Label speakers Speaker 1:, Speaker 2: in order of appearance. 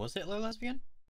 Speaker 1: Was it low lesbian?